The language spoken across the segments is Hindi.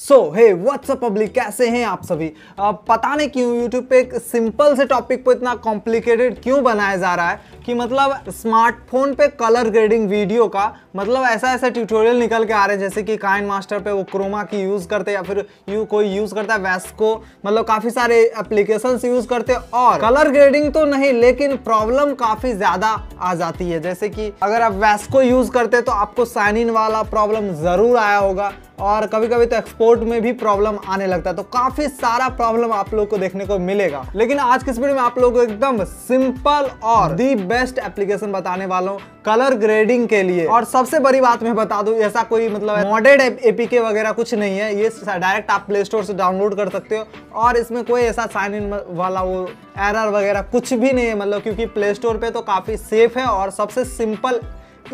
सो हे व्हाट्सअप पब्लिक कैसे हैं आप सभी? uh, पता नहीं क्यों यूट्यूब पे एक सिंपल से टॉपिक को इतना कॉम्प्लिकेटेड क्यों बनाया जा रहा है कि मतलब स्मार्टफ़ोन पे कलर ग्रेडिंग वीडियो का मतलब ऐसा ऐसा ट्यूटोरियल निकल के आ रहे हैं जैसे कि काइन मास्टर पे वो क्रोमा की यूज़ करते या फिर यू कोई यूज़ करता है वैस्को मतलब काफ़ी सारे एप्लीकेशन यूज़ करते और कलर ग्रेडिंग तो नहीं लेकिन प्रॉब्लम काफ़ी ज़्यादा आ जाती है। जैसे कि अगर आप वैस्को यूज़ करते तो आपको साइन इन वाला प्रॉब्लम ज़रूर आया होगा। और कभी कभी तो एक्सपोर्ट में भी प्रॉब्लम आने लगता है तो काफ़ी सारा प्रॉब्लम आप लोग को देखने को मिलेगा। लेकिन आज की वीडियो में आप लोगों को एकदम सिंपल और दी बेस्ट एप्लीकेशन बताने वाला हूँ कलर ग्रेडिंग के लिए। और सबसे बड़ी बात मैं बता दूँ, ऐसा कोई मतलब मॉडेड एपीके वगैरह कुछ नहीं है, ये डायरेक्ट आप प्ले स्टोर से डाउनलोड कर सकते हो। और इसमें कोई ऐसा साइन इन वाला वो एरर वगैरह कुछ भी नहीं है मतलब क्योंकि प्ले स्टोर पे तो काफ़ी सेफ़ है और सबसे सिंपल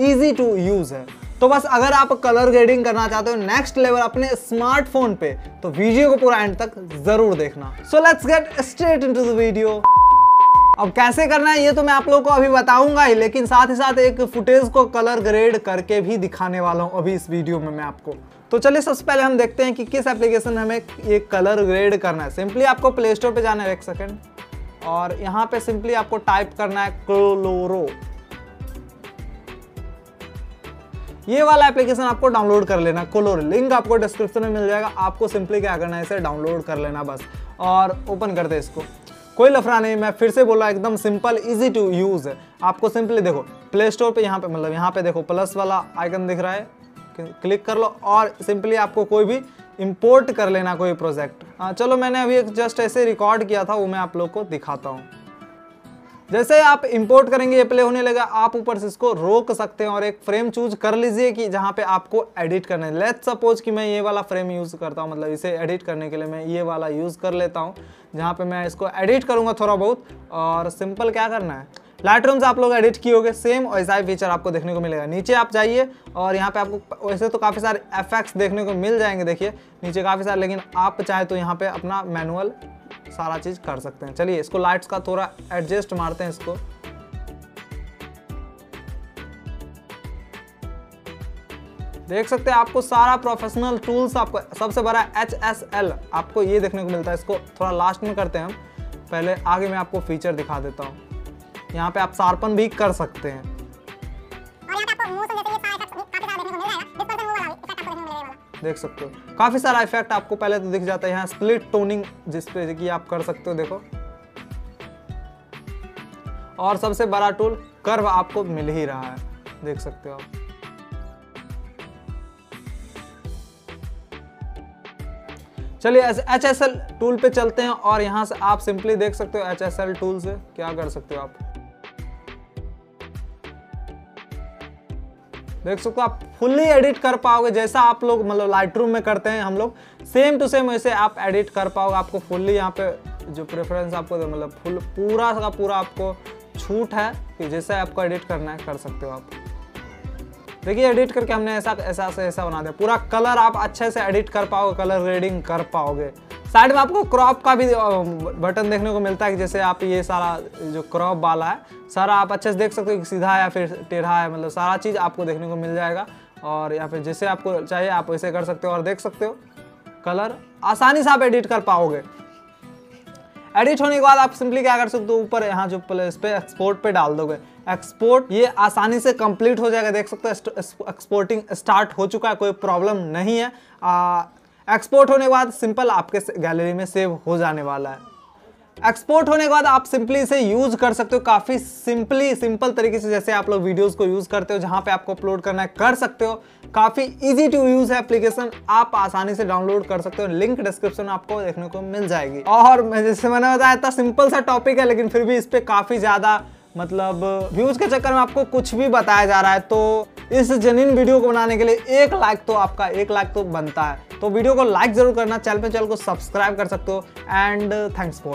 ईजी टू यूज़ है। तो बस अगर आप कलर ग्रेडिंग करना चाहते हो नेक्स्ट लेवल अपने स्मार्टफ़ोन पे तो वीडियो को पूरा एंड तक ज़रूर देखना। So let's get straight into the video अब कैसे करना है, ये तो मैं आप लोगों को अभी बताऊँगा ही, लेकिन साथ ही साथ एक फुटेज को कलर ग्रेड करके भी दिखाने वाला हूँ अभी इस वीडियो में मैं आपको। तो चलिए सबसे पहले हम देखते हैं कि किस एप्लीकेशन में हमें ये कलर ग्रेड करना है। सिंपली आपको प्ले स्टोर पर जाना है, एक सेकेंड और यहाँ पे सिंपली आपको टाइप करना है क्लोरो ये वाला एप्लीकेशन आपको डाउनलोड कर लेना कोलोर लिंक आपको डिस्क्रिप्शन में मिल जाएगा। आपको सिंपली क्या करना है, इसे डाउनलोड कर लेना बस। और ओपन कर दे इसको। कोई लफड़ा नहीं, मैं फिर से बोला एकदम सिंपल इजी टू यूज़ है आपको सिंपली देखो प्ले स्टोर पे यहाँ पे मतलब यहाँ पे देखो प्लस वाला आइकन दिख रहा है। क्लिक कर लो और सिंपली आपको कोई भी इंपोर्ट कर लेना कोई प्रोजेक्ट चलो मैंने अभी एक जस्ट ऐसे रिकॉर्ड किया था, वो मैं आप लोग को दिखाता हूँ। जैसे आप इंपोर्ट करेंगे, ये प्ले होने लगा, आप ऊपर से इसको रोक सकते हैं और एक फ्रेम चूज़ कर लीजिए कि जहाँ पे आपको एडिट करना है। लेट्स सपोज़ कि मैं ये वाला फ्रेम यूज़ करता हूँ मतलब इसे एडिट करने के लिए मैं ये वाला यूज़ कर लेता हूँ, जहाँ पे मैं इसको एडिट करूँगा थोड़ा बहुत, और सिंपल क्या करना है? लाइट रूम से आप लोग एडिट किए होगे सेम वैसा ही फीचर आपको देखने को मिलेगा। नीचे आप जाइए और यहाँ पे आपको वैसे तो काफ़ी सारे एफेक्ट्स देखने को मिल जाएँगे, देखिए, नीचे काफ़ी सारे, लेकिन आप चाहे तो यहाँ पे अपना मैनुअल सारा चीज़ कर सकते हैं। चलिए, इसको लाइट्स का थोड़ा एडजस्ट मारते हैं इसको। देख सकते हैं आपको सारा प्रोफेशनल टूल्स आपको, सबसे बड़ा एच एस एल आपको ये देखने को मिलता है। इसको थोड़ा लास्ट में करते हैं हम। पहले आगे मैं आपको फीचर दिखा देता हूँ। यहाँ पे आप शार्पन भी कर सकते हैं। देख सकते हो। काफ़ी सारा इफ़ेक्ट आपको पहले तो दिख जाता है। यहाँ स्प्लिट टोनिंग जिस पे कि आप कर सकते हो, देखो। और सबसे बड़ा टूल कर्व आपको मिल ही रहा है। देख सकते हो आप। चलिए एच एस एल टूल पे चलते हैं और यहाँ से आप सिंपली देख सकते हो एच एस एल टूल से क्या कर सकते हो आप। देख सकते हो आप फुल्ली एडिट कर पाओगे, जैसा आप लोग मतलब लाइट में करते हैं हम लोग सेम टू सेम वैसे आप एडिट कर पाओगे, आपको फुल्ली यहाँ पे जो प्रेफरेंस आपको मतलब फुल पूरा का पूरा आपको छूट है कि जैसे आपको एडिट करना है, कर सकते हो आप। देखिए एडिट करके हमने ऐसा ऐसा से ऐसा बना दिया। पूरा कलर आप अच्छे से एडिट कर पाओगे कलर रेडिंग कर पाओगे। साइड में आपको क्रॉप का भी बटन देखने को मिलता है कि जैसे आप ये सारा जो क्रॉप वाला है, सारा आप अच्छे से देख सकते हो कि सीधा है या फिर टेढ़ा है मतलब सारा चीज़ आपको देखने को मिल जाएगा। और या फिर जैसे आपको चाहिए, आप वैसे कर सकते हो और देख सकते हो। कलर आसानी से आप एडिट कर पाओगे। एडिट होने के बाद आप सिंपली क्या कर सकते हो, ऊपर यहाँ जो प्लेस पे एक्सपोर्ट पे डाल दोगे। एक्सपोर्ट ये आसानी से कंप्लीट हो जाएगा, देख सकते हो एक्सपोर्टिंग स्टार्ट हो चुका है, कोई प्रॉब्लम नहीं है। एक्सपोर्ट होने के बाद सिंपल आपके गैलरी में सेव हो जाने वाला है। एक्सपोर्ट होने के बाद आप सिंपली इसे यूज़ कर सकते हो। काफ़ी सिंपली सिंपल तरीके से जैसे आप लोग वीडियोस को यूज़ करते हो, जहाँ पे आपको अपलोड करना है, कर सकते हो। काफ़ी इजी टू यूज़ है एप्लीकेशन आप आसानी से डाउनलोड कर सकते हो। लिंक डिस्क्रिप्शन आपको देखने को मिल जाएगी। और जैसे मैंने बताया, इतना सिंपल सा टॉपिक है, लेकिन फिर भी इस पर काफ़ी ज़्यादा मतलब व्यूज़ के चक्कर में आपको कुछ भी बताया जा रहा है तो इस जनिन वीडियो को बनाने के लिए एक लाइक तो आपका, एक लाइक तो बनता है। तो वीडियो को लाइक ज़रूर करना, चैनल पे चैनल को सब्सक्राइब कर सकते हो एंड थैंक्स फॉर